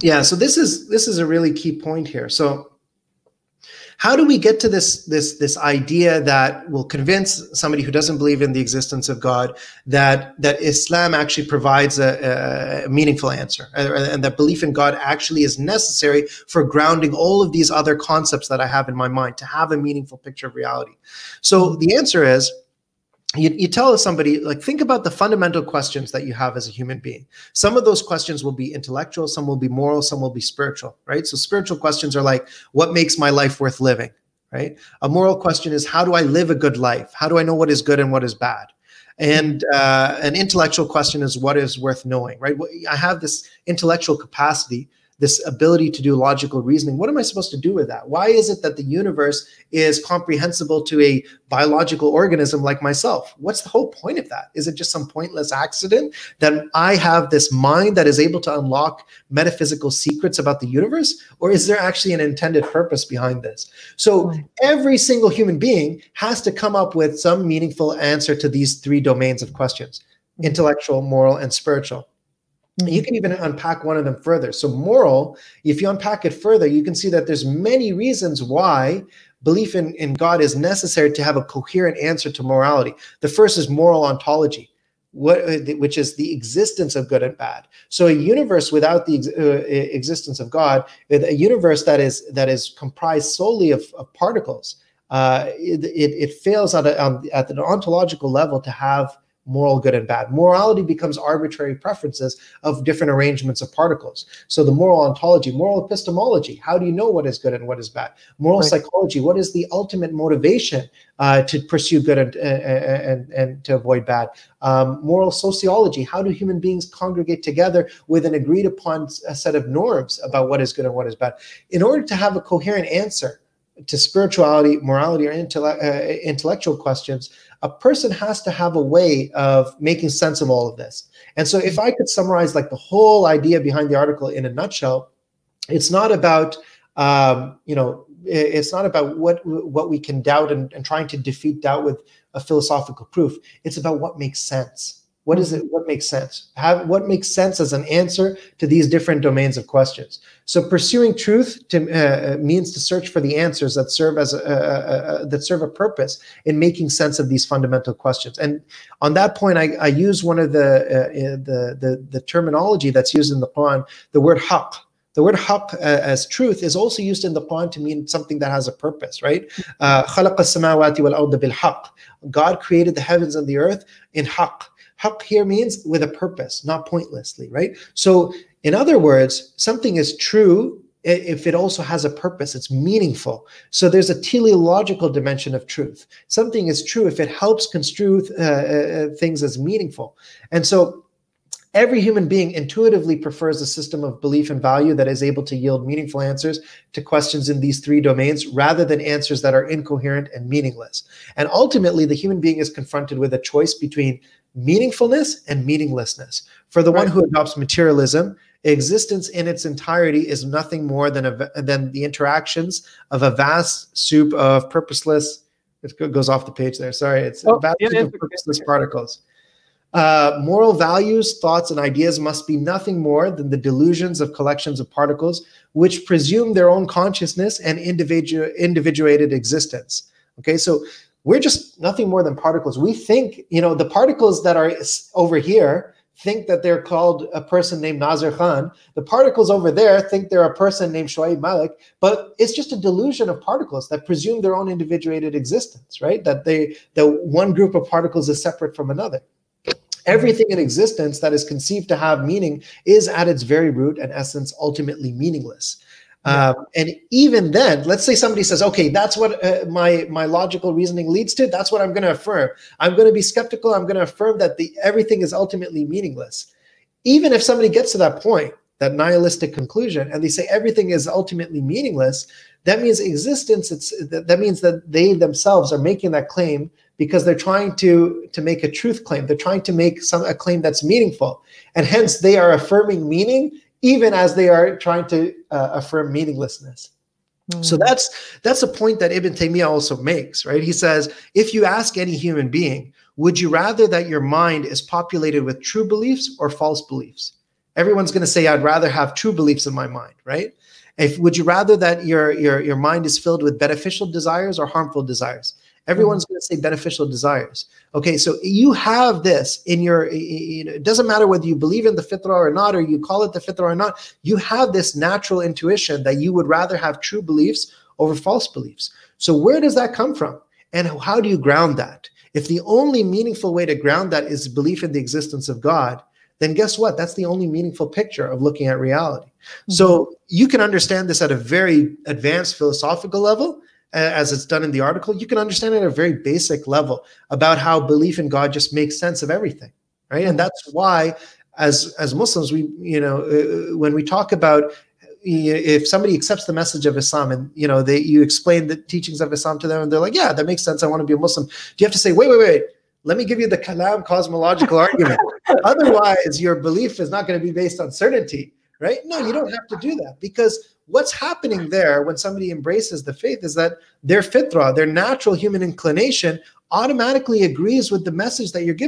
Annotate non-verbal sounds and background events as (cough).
Yeah, so this is this is a really key point here. So how do we get to this this this idea that will convince somebody who doesn't believe in the existence of God that that Islam actually provides a, a meaningful answer, and that belief in God actually is necessary for grounding all of these other concepts that I have in my mind to have a meaningful picture of reality? So the answer is you, you tell somebody like think about the fundamental questions that you have as a human being. Some of those questions will be intellectual some will be moral some will be spiritual right? So spiritual questions are like what makes my life worth living right? A moral question is how do i live a good life? How do i know what is good and what is bad? And uh, an intellectual question is what is worth knowing right? I have this intellectual capacity this ability to do logical reasoning. What am I supposed to do with that? Why is it that the universe is comprehensible to a biological organism like myself? What's the whole point of that? Is it just some pointless accident that I have this mind that is able to unlock metaphysical secrets about the universe? Or is there actually an intended purpose behind this? So every single human being has to come up with some meaningful answer to these three domains of questions mm-hmm. intellectual, moral, and spiritual. You can even unpack one of them further. So moral, if you unpack it further, you can see that there's many reasons why belief in, in God is necessary to have a coherent answer to morality. The first is moral ontology, what, which is the existence of good and bad. So a universe without the uh, existence of God, a universe that is that is comprised solely of, of particles, uh, it, it, it, fails at, a, at an ontological level to have moral good and bad. Morality becomes arbitrary preferences of different arrangements of particles. So the moral ontology, moral epistemology, how do you know what is good and what is bad? Moral right. psychology, what is the ultimate motivation uh, to pursue good and, and, and to avoid bad? Um, moral sociology, how do human beings congregate together with an agreed upon set of norms about what is good and what is bad? In order to have a coherent answer, to spirituality, morality, or intelle- uh, intellectual questions, a person has to have a way of making sense of all of this. And so, if I could summarize like the whole idea behind the article in a nutshell, it's not about um, you know it's not about what what we can doubt and, and trying to defeat doubt with a philosophical proof. It's about what makes sense. What is it? What makes sense? What makes sense as an answer to these different domains of questions. So pursuing truth to, uh, uh means to search for the answers that serve as a, a, a, that serve a purpose in making sense of these fundamental questions. And on that point, I, I use one of the, uh, uh the, the the terminology that's used in the Quran, the word haqq. The word haqq uh, as truth is also used in the Quran to mean something that has a purpose, right? Uh, God created the heavens and the earth in haqq Haqq here means with a purpose, not pointlessly, right? So, in other words, something is true if it also has a purpose, it's meaningful. So there's a teleological dimension of truth. Something is true if it helps construe uh, uh, things as meaningful. And so every human being intuitively prefers a system of belief and value that is able to yield meaningful answers to questions in these three domains rather than answers that are incoherent and meaningless. And ultimately, the human being is confronted with a choice between meaningfulness and meaninglessness. For the right. one who adopts materialism, existence in its entirety is nothing more than a, than the interactions of a vast soup of purposeless. It goes off the page there. Sorry, it's oh, a vast yeah, soup of purposeless particles. Uh, moral values, thoughts, and ideas must be nothing more than the delusions of collections of particles which presume their own consciousness and individu- individuated existence. Okay, so we're just nothing more than particles. We think, you know, the particles that are over here think that they're called a person named Nazir Khan. The particles over there think they're a person named Shoaib Malik, but it's just a delusion of particles that presume their own individuated existence, right? That they the one group of particles is separate from another. Everything in existence that is conceived to have meaning is at its very root and essence ultimately meaningless. Um, and even then, let's say somebody says, "Okay, that's what uh, my my logical reasoning leads to. That's what I'm going to affirm. I'm going to be skeptical. I'm going to affirm that the everything is ultimately meaningless." Even if somebody gets to that point, that nihilistic conclusion, and they say everything is ultimately meaningless, that means existence. It's that means that they themselves are making that claim because they're trying to to make a truth claim. They're trying to make some a claim that's meaningful, and hence they are affirming meaning even as they are trying to uh, affirm meaninglessness. Mm. So that's that's a point that Ibn Taymiyyah also makes, right? He says, if you ask any human being, would you rather that your mind is populated with true beliefs or false beliefs? everyone's going to say, I'd rather have true beliefs in my mind, right? If would you rather that your your your mind is filled with beneficial desires or harmful desires? Everyone's mm-hmm. going to say beneficial desires. Okay, so you have this in your. You know, it doesn't matter whether you believe in the fitrah or not, or you call it the fitrah or not. You have this natural intuition that you would rather have true beliefs over false beliefs. So where does that come from, and how do you ground that? If the only meaningful way to ground that is belief in the existence of God, then guess what? That's the only meaningful picture of looking at reality. Mm-hmm. So you can understand this at a very advanced philosophical level, as it's done in the article. You can understand it at a very basic level about how belief in God just makes sense of everything, right? And that's why, as as Muslims, we you know uh, when we talk about if somebody accepts the message of Islam and you know they you explain the teachings of Islam to them and they're like, yeah, that makes sense. I want to be a Muslim. Do you have to say, wait, wait, wait? Let me give you the kalam cosmological argument. (laughs) Otherwise, your belief is not going to be based on certainty, right? No, you don't have to do that because what's happening there when somebody embraces the faith is that their fitra, their natural human inclination, automatically agrees with the message that you're giving.